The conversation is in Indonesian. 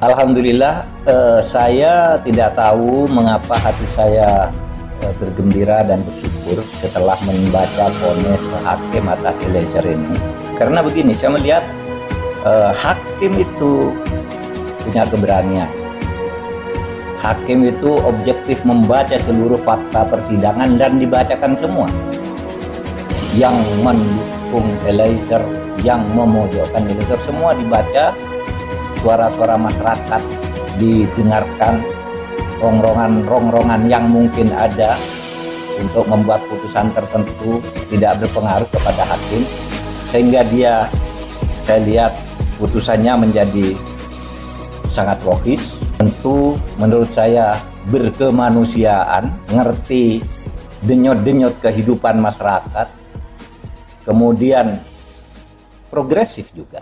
Alhamdulillah eh, saya tidak tahu mengapa hati saya eh, bergembira dan bersyukur setelah membaca ponis hakim atas Eliezer ini. Karena begini, saya melihat eh, hakim itu punya keberanian. Hakim itu objektif membaca seluruh fakta persidangan dan dibacakan semua. Yang mendukung Eliezer, yang memojokkan Eliezer, semua dibaca suara-suara masyarakat didengarkan rongrongan-rongrongan yang mungkin ada untuk membuat putusan tertentu tidak berpengaruh kepada hakim sehingga dia saya lihat putusannya menjadi sangat logis. Tentu menurut saya berkemanusiaan ngerti denyut-denyut kehidupan masyarakat kemudian progresif juga